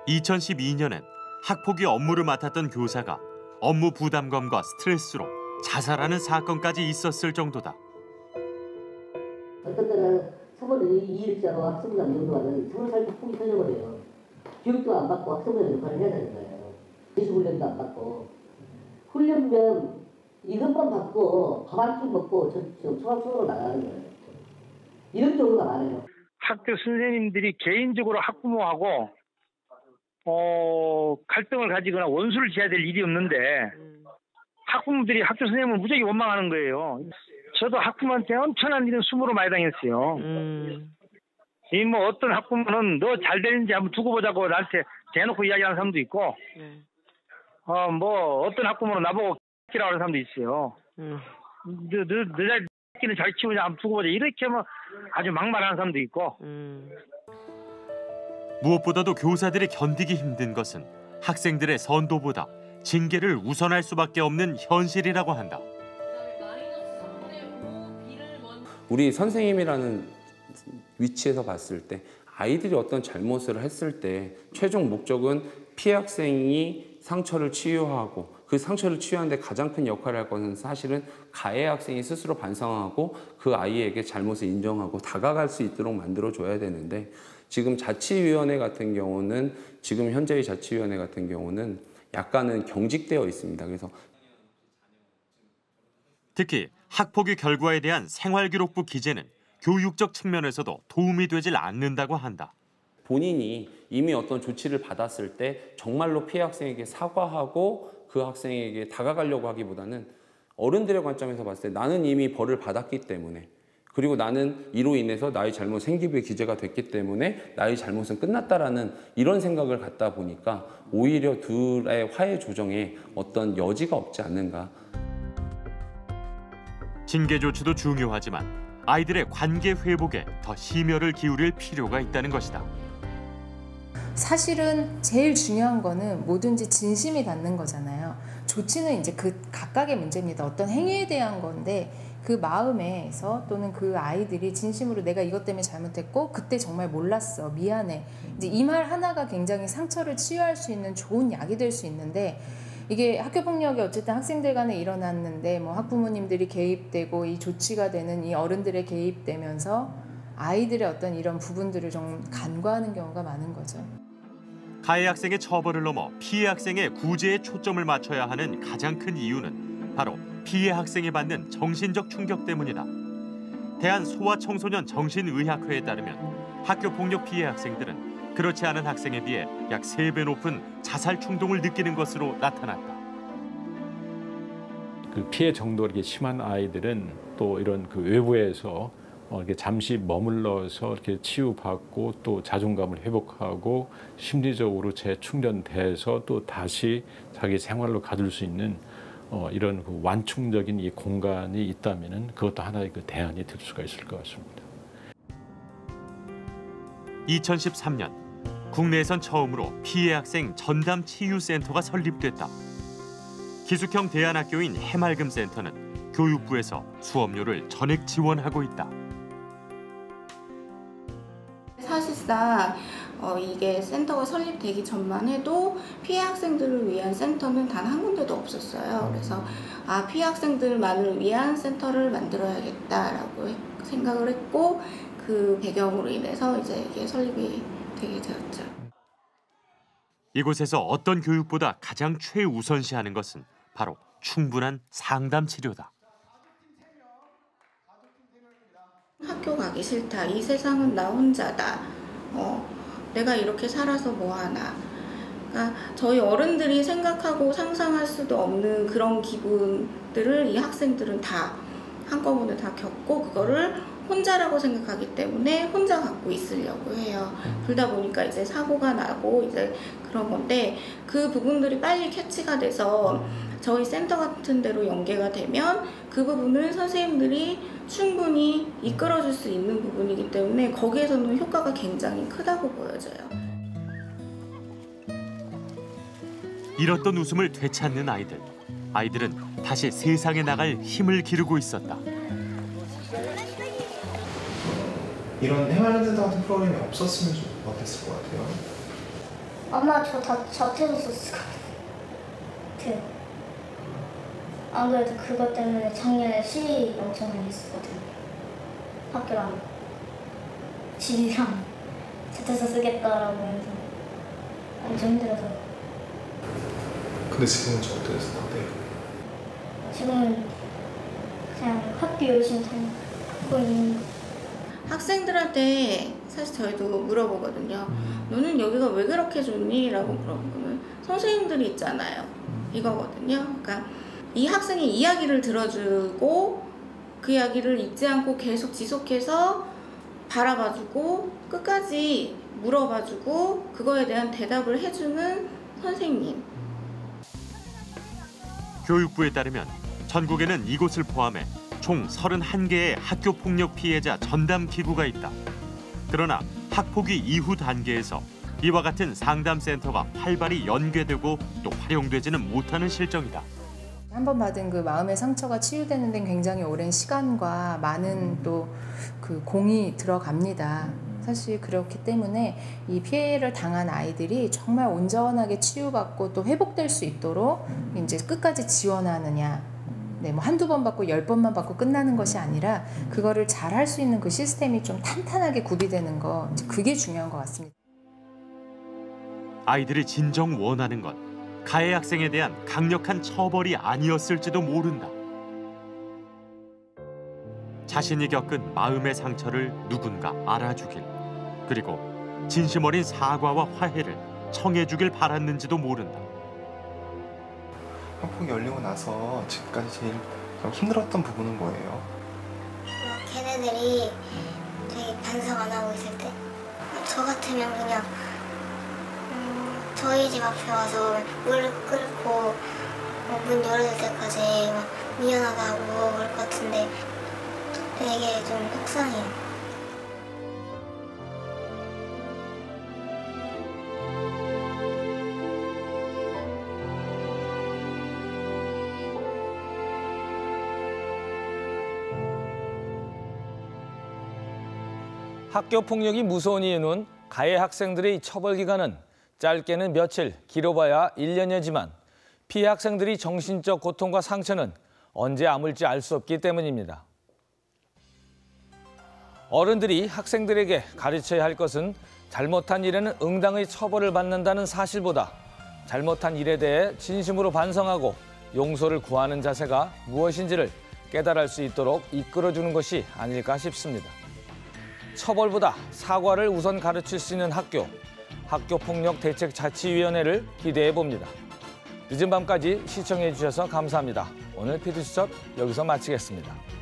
2012년엔 학폭위 업무를 맡았던 교사가 업무 부담감과 스트레스로 자살하는 사건까지 있었을 정도다. 어떤 때는 3월 2일자로 학생부가 연도하면 3월 4일 폭이 터져버려요. 교육도 안 받고 학생부의 역할을 해야 되는 거예요. 기술훈련도 안 받고. 훈련면 이것만 받고 밥 한 끼 먹고 저, 저 초등학교로 나가는 거예요. 이런 경우가 많아요. 학교 선생님들이 개인적으로 학부모하고 어, 갈등을 가지거나 원수를 지어야 될 일이 없는데 학부모들이 학교 선생님을 무지하게 원망하는 거예요. 저도 학부모한테 엄청난 일은 수모로 많이 당했어요. 이 뭐 어떤 학부모는 너 잘 되는지 한번 두고 보자고 나한테 대놓고 이야기하는 사람도 있고, 어뭐 어떤 학부모는 나보고 X라고 하는 사람도 있어요. 너너너잘 X는 잘 키우냐 한번 두고 보자 이렇게 뭐 아주 막말하는 사람도 있고. 무엇보다도 교사들이 견디기 힘든 것은 학생들의 선도보다 징계를 우선할 수밖에 없는 현실이라고 한다. 우리 선생님이라는 위치에서 봤을 때 아이들이 어떤 잘못을 했을 때 최종 목적은 피해 학생이 상처를 치유하고 그 상처를 치유하는데 가장 큰 역할을 할 것은 사실은 가해 학생이 스스로 반성하고 그 아이에게 잘못을 인정하고 다가갈 수 있도록 만들어 줘야 되는데 지금 자치위원회 같은 경우는 지금 현재의 자치위원회 같은 경우는 약간은 경직되어 있습니다. 그래서 특히 학폭위 결과에 대한 생활기록부 기재는 교육적 측면에서도 도움이 되질 않는다고 한다. 본인이 이미 어떤 조치를 받았을 때 정말로 피해 학생에게 사과하고 그 학생에게 다가가려고 하기보다는 어른들의 관점에서 봤을 때 나는 이미 벌을 받았기 때문에 그리고 나는 이로 인해서 나의 잘못 생기부에 기재가 됐기 때문에 나의 잘못은 끝났다라는 이런 생각을 갖다 보니까 오히려 둘의 화해 조정에 어떤 여지가 없지 않는가 징계 조치도 중요하지만 아이들의 관계 회복에 더 심혈을 기울일 필요가 있다는 것이다. 사실은 제일 중요한 거는 뭐든지 진심이 닿는 거잖아요. 조치는 이제 그 각각의 문제입니다. 어떤 행위에 대한 건데 그 마음에서 또는 그 아이들이 진심으로 내가 이것 때문에 잘못했고 그때 정말 몰랐어 미안해 이제 이 말 하나가 굉장히 상처를 치유할 수 있는 좋은 약이 될 수 있는데 이게 학교 폭력이 어쨌든 학생들 간에 일어났는데 뭐 학부모님들이 개입되고 이 조치가 되는 이 어른들의 개입되면서 아이들의 어떤 이런 부분들을 좀 간과하는 경우가 많은 거죠. 가해 학생의 처벌을 넘어 피해 학생의 구제에 초점을 맞춰야 하는 가장 큰 이유는 바로 피해 학생이 받는 정신적 충격 때문이다. 대한 소아청소년 정신의학회에 따르면 학교 폭력 피해 학생들은 그렇지 않은 학생에 비해 약 세 배 높은 자살 충동을 느끼는 것으로 나타났다. 그 피해 정도가 이렇게 심한 아이들은 또 이런 그 외부에서 어, 이렇게 잠시 머물러서 이렇게 치유받고 또 자존감을 회복하고 심리적으로 재충전돼서 또 다시 자기 생활로 가둘 수 있는 어, 이런 그 완충적인 이 공간이 있다면은 그것도 하나의 그 대안이 될 수가 있을 것 같습니다. 2013년 국내에선 처음으로 피해 학생 전담 치유 센터가 설립됐다. 기숙형 대안학교인 해맑음 센터는 교육부에서 수업료를 전액 지원하고 있다. 사실상 어, 이게 센터가 설립되기 전만 해도 피해 학생들을 위한 센터는 단 한 군데도 없었어요. 그래서 아 피해 학생들만을 위한 센터를 만들어야겠다라고 생각을 했고 그 배경으로 인해서 이제 이게 설립이 되게 되었죠. 이곳에서 어떤 교육보다 가장 최우선시하는 것은 바로 충분한 상담 치료다. 학교 가기 싫다. 이 세상은 나 혼자다. 어, 내가 이렇게 살아서 뭐하나. 그러니까 저희 어른들이 생각하고 상상할 수도 없는 그런 기분들을 이 학생들은 다 한꺼번에 다 겪고 그거를 혼자라고 생각하기 때문에 혼자 갖고 있으려고 해요. 그러다 보니까 이제 사고가 나고 이제 그런 건데 그 부분들이 빨리 캐치가 돼서 저희 센터 같은 데로 연계가 되면 그 부분을 선생님들이 충분히 이끌어줄 수 있는 부분이기 때문에 거기에서는 효과가 굉장히 크다고 보여져요. 잃었던 웃음을 되찾는 아이들. 아이들은 다시 세상에 나갈 힘을 기르고 있었다. 이런 해맑은센터 같은 프로그램이 없었으면 좀 어땠을 것 같아요? 아마 저 다 자퇴했었을 것 같아요. 안 그래도 그것 때문에 작년에 시위 엄청 많이 했었거든요. 학교랑 집이랑 자퇴서 쓰겠다라고 해서 완전 힘들어서 근데 지금은 좀 어땠을 것 같아요? 지금은 그냥 학교 열심히 다니고 있는 학생들한테 사실 저희도 물어보거든요. 너는 여기가 왜 그렇게 좋니? 라고 물어보면 선생님들이 있잖아요. 이거거든요. 그러니까 이 학생의 이야기를 들어주고 그 이야기를 잊지 않고 계속 지속해서 바라봐주고 끝까지 물어봐주고 그거에 대한 대답을 해주는 선생님. 교육부에 따르면 전국에는 이곳을 포함해 총 31개의 학교 폭력 피해자 전담 기구가 있다. 그러나 학폭위 이후 단계에서 이와 같은 상담 센터가 활발히 연계되고 또 활용되지는 못하는 실정이다. 한 번 받은 그 마음의 상처가 치유되는 데는 굉장히 오랜 시간과 많은 또 그 공이 들어갑니다. 사실 그렇기 때문에 이 피해를 당한 아이들이 정말 온전하게 치유받고 또 회복될 수 있도록 이제 끝까지 지원하느냐. 네, 뭐 한두 번 받고 열 번만 받고 끝나는 것이 아니라 그거를 잘 할 수 있는 그 시스템이 좀 탄탄하게 구비되는 거 그게 중요한 것 같습니다. 아이들이 진정 원하는 건 가해 학생에 대한 강력한 처벌이 아니었을지도 모른다. 자신이 겪은 마음의 상처를 누군가 알아주길 그리고 진심 어린 사과와 화해를 청해주길 바랐는지도 모른다. 학폭이 열리고 나서 지금까지 제일 좀 힘들었던 부분은 뭐예요? 걔네들이 되게 반성 안 하고 있을 때 저 같으면 그냥 음, 저희 집 앞에 와서 물 끓고 어, 문 열어줄 때까지 막 미안하다고 그럴 것 같은데 되게 좀 속상해요. 학교 폭력이 무서운 이유는 가해 학생들의 처벌 기간은 짧게는 며칠, 길어봐야 1년여지만 피해 학생들이 정신적 고통과 상처는 언제 아물지 알 수 없기 때문입니다. 어른들이 학생들에게 가르쳐야 할 것은 잘못한 일에는 응당의 처벌을 받는다는 사실보다 잘못한 일에 대해 진심으로 반성하고 용서를 구하는 자세가 무엇인지를 깨달을 수 있도록 이끌어주는 것이 아닐까 싶습니다. 처벌보다 사과를 우선 가르칠 수 있는 학교, 학교폭력대책자치위원회를 기대해 봅니다. 늦은 밤까지 시청해 주셔서 감사합니다. 오늘 피드수첩 여기서 마치겠습니다.